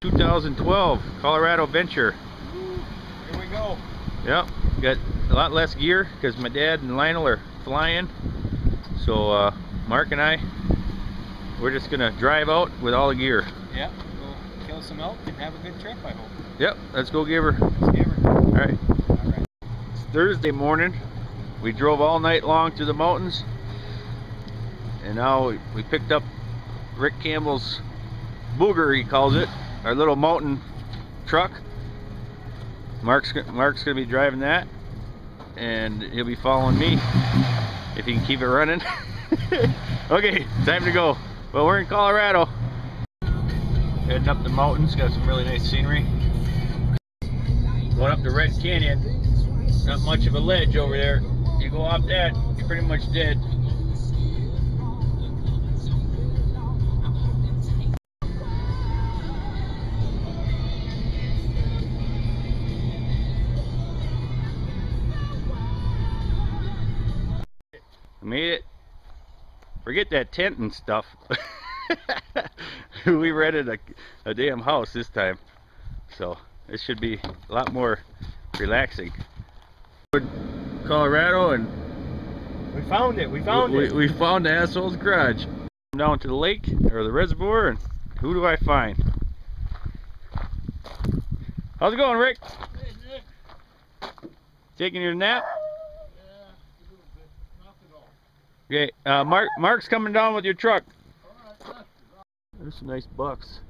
2012 Colorado Venture. Here we go. Yep, got a lot less gear because my dad and Leonel are flying. So uh, Mark and I, we're just gonna drive out with all the gear. Yep. We'll kill some elk and have a good trip, I hope. Yep, let's go give her. Let's give her. All right. All right. It's Thursday morning. We drove all night long through the mountains. And now we- we picked up Rick Campbell's booger, he calls it, our little mountain truck. Mark's, Mark's gonna be driving that. And he'll be following me if he can keep it running. okay, time to go. Well, we're in Colorado. Heading up the mountains, got some really nice scenery. Going up the Red Canyon. Not much of a ledge over there. You go off that, you're pretty much dead. Made it. Forget that tent and stuff. we rented a, a damn house this time. So it should be a lot more relaxing. Colorado and We found it. We found we, it. we found the asshole's garage. Down to the lake or the reservoir and who do I find? How's it going, Rick? Taking your nap? Okay, uh, Mark. Mark's coming down with your truck. There's some nice bucks,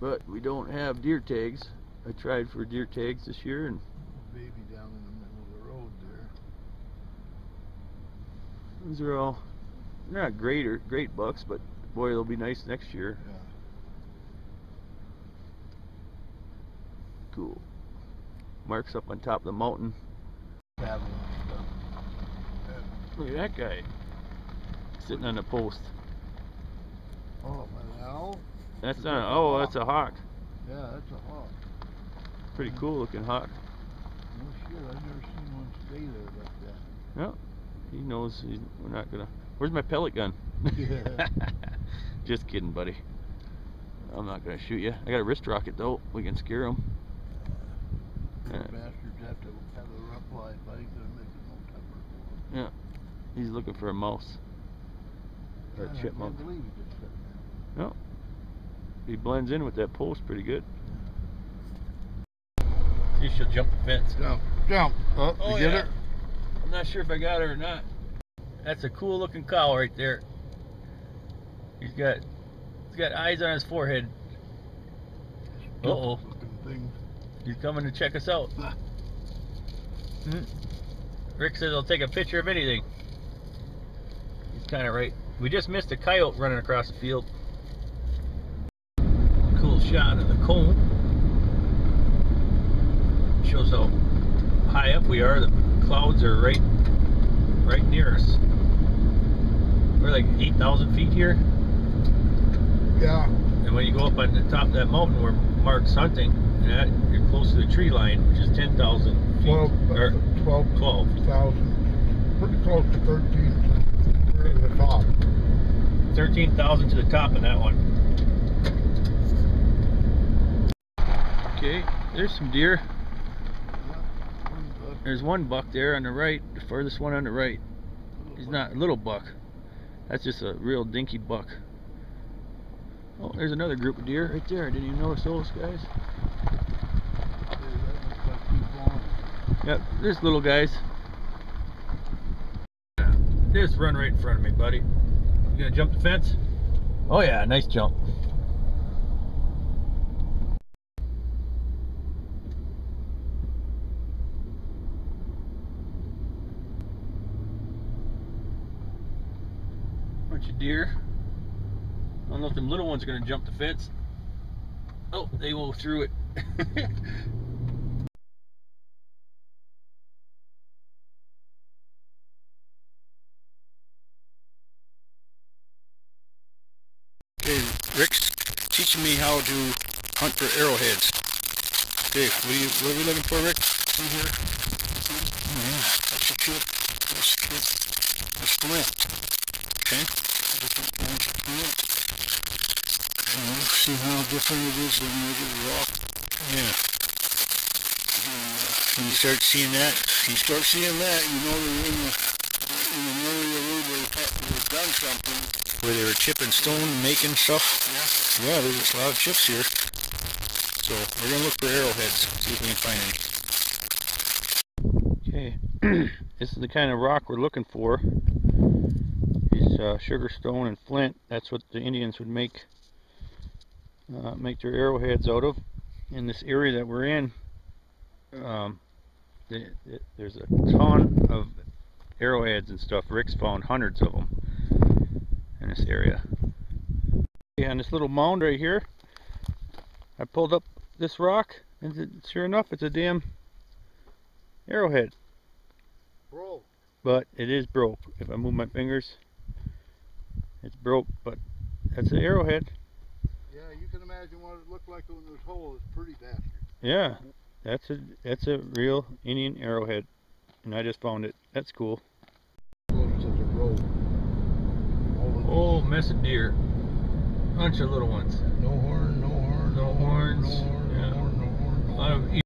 but we don't have deer tags. I tried for deer tags this year, and baby down in the middle of the road there. these are all they're not great or great bucks, but boy, they'll be nice next year. Yeah. Cool. Mark's up on top of the mountain. Stuff. Look at that guy sitting on the post. Oh, an owl? That's not. that A, a oh, hawk? that's a hawk. Yeah, that's a hawk. Pretty cool looking hawk. No shit, I've never seen one stay there like that. Yep. He knows he's, we're not gonna. Where's my pellet gun? Yeah. Just kidding, buddy. I'm not gonna shoot you. I got a wrist rocket though. We can scare him. Yeah. bastards have to have a rough life. I ain't gonna make it no tougher for 'em. He's looking for a mouse or God, a I chipmunk. can't he just sitting there. He blends in with that post pretty good. You should jump the fence. Jump, jump. Oh, Oh, you get yeah. it? I'm not sure if I got her or not. That's a cool looking cow right there. He's got he's got eyes on his forehead. Uh oh. He's coming to check us out. Hmm. Rick says he'll take a picture of anything. Kind of right. We just missed a coyote running across the field. Cool shot of the cone. Shows how high up we are. The clouds are right, right near us. We're like 8,000 feet here. Yeah. And when you go up on the top of that mountain where Mark's hunting, that, you're close to the tree line, which is 10,000 feet. 12, or uh, 12, 12. Pretty close to 13. We're the top. 13,000 to the top of that one. Okay, there's some deer. There's one buck there on the right, the furthest one on the right. He's not a little buck. That's just a real dinky buck. Oh, there's another group of deer right there. I didn't even notice those guys. Yep, there's little guys. Just run right in front of me, buddy. You gonna jump the fence? Oh yeah, nice jump. Bunch of deer. I don't know if them little ones are gonna jump the fence. Oh, they go through it. Okay, Rick's teaching me how to hunt for arrowheads. Okay, what are, you, what are we looking for, Rick? See here? Oh, yeah, that's a good, that's good. That's flint. Okay? Different kinds of flint. And see how different it is than the other rock. Yeah. When you start seeing that, you start seeing that, you know they're in the, in an area where they've done something. Where they were chipping stone and making stuff. Yeah. Yeah, there's a lot of chips here. So we're gonna look for arrowheads, see if we can find any. Okay, this is the kind of rock we're looking for. These uh, sugar stone and flint. That's what the Indians would make uh, make their arrowheads out of. In this area that we're in, um, the, the- there's a ton of arrowheads and stuff. Rick's found hundreds of them in this area. Yeah, on this little mound right here, I pulled up this rock, and sure enough, it's a damn arrowhead Bro, but it is broke. If I move my fingers, it's broke, but that's an arrowhead. yeah, you can imagine what it looked like when it was whole. It's pretty bastard. Yeah, that's a that's a real Indian arrowhead, and I just found it. That's cool. Close to the road. Oh, mess of deer, bunch of little ones. No horn, no horn, No horns, no horn, no yeah. horn, no horn. No A lot of e-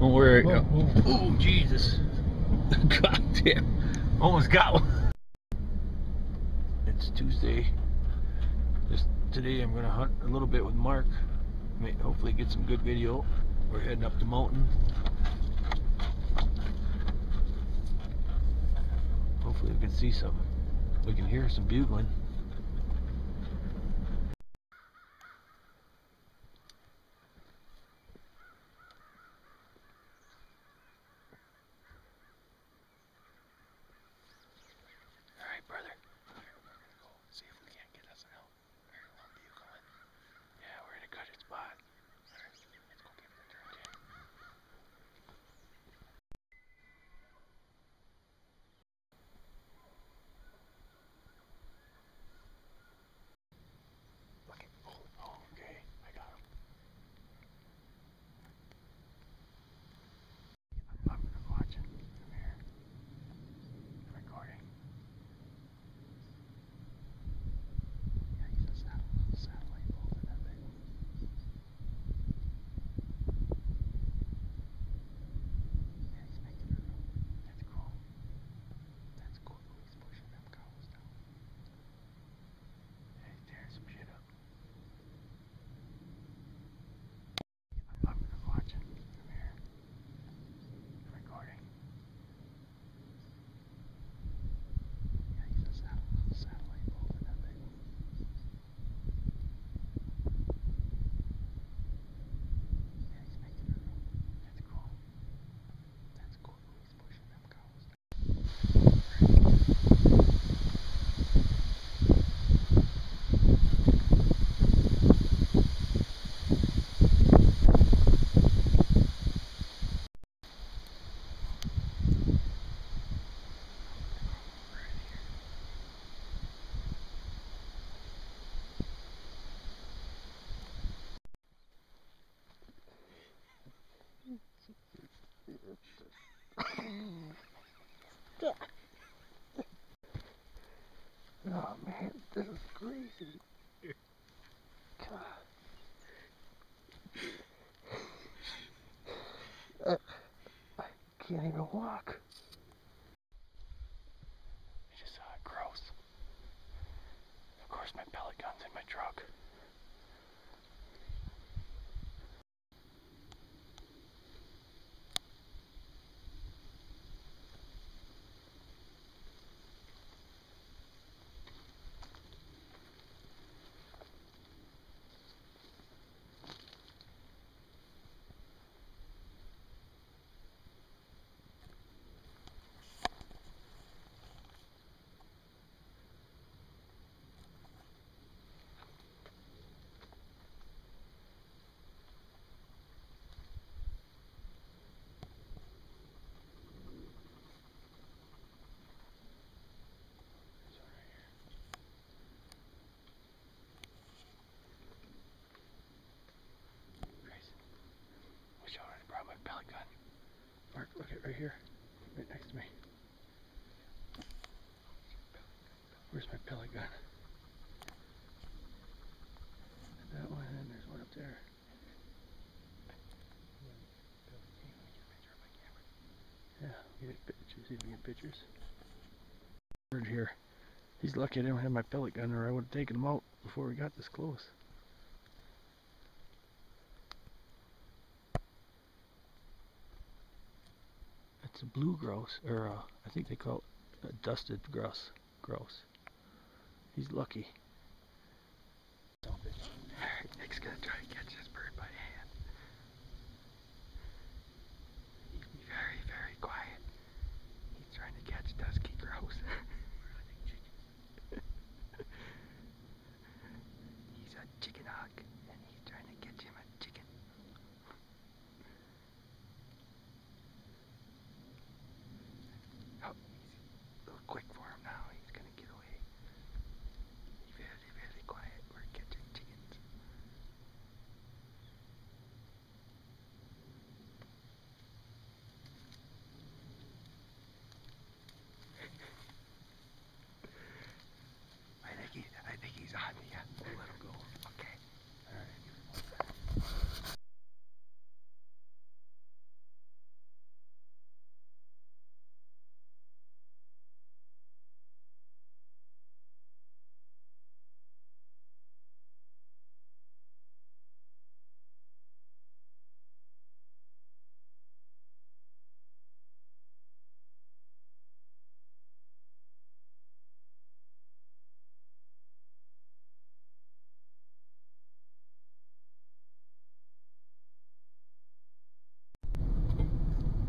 Don't worry. Whoa, whoa. Oh, Jesus. God damn. Almost got one. It's Tuesday. Just today I'm going to hunt a little bit with Mark. Hopefully get some good video. We're heading up the mountain. Hopefully we can see some. We can hear some bugling. All right, brother. We're gonna go see if we can't get us an elk. Here's one bugling. Yeah, we're in a good spot. All right, let's go give it a turn. Okay. Okay. Oh, oh, okay. I got him. I'm, I'm watching. I'm here. I'm recording. Yeah, he's a satellite, satellite over that thing. Yeah, he's making a room. That's cool. That's cool. Oh, he's pushing them cows down. Yeah, he's tearing some shit up. I'm, I'm watching. I'm here. I'm recording. Yeah, he's a satellite, satellite over that thing. Yeah, he's making a room. That's cool. That's cool. Oh, he's pushing them cows. Oh man, this is crazy. Uh, I can't even walk. I just it gross. Of course, my pellet gun's in my truck. Crazy. Wish I would have brought my pellet gun. Mark, look at right here. Right next to me. Where's my pellet gun? That one, and there's one up there. Yeah, get pictures. We get pictures. Bird here. He's lucky I didn't have my pellet gun, or I would have taken him out before we got this close. It's blue grouse, or uh, I think they call it dusky grouse. Grouse. He's lucky try to catch this bird by hand. Be very, very quiet. He's trying to catch dusky grouse. he's a chicken hawk, and he's trying to catch him a chicken. Oh, he's a little quick for him now. He's gonna get away. Be very, very quiet. We're catching chickens. I think he, I think he's on me. Yeah, we'll let him go. Okay. All right.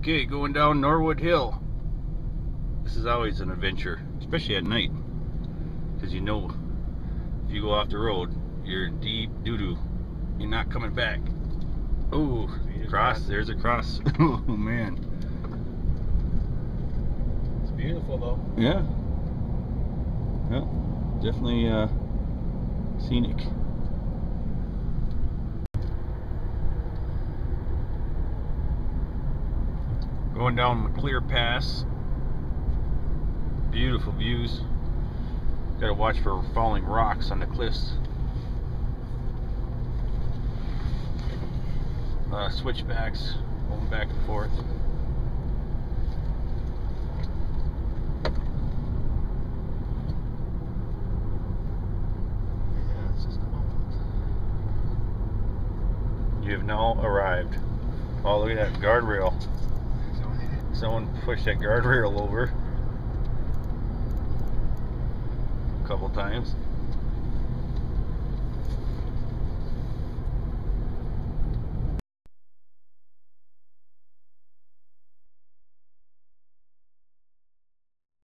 Okay, going down Norwood Hill. This is always an adventure, especially at night. Because you know, if you go off the road, you're in deep doo doo. You're not coming back. Oh, cross. There's a cross. oh, man. It's beautiful though. Yeah. Yeah. Definitely uh, scenic. Going down McClure Pass. Beautiful views. Gotta watch for falling rocks on the cliffs. Uh, switchbacks going back and forth. Yeah, it's just a moment. You have now arrived. Oh, look at that guardrail. Someone pushed that guardrail over a couple times.